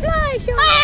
Fly, Sean.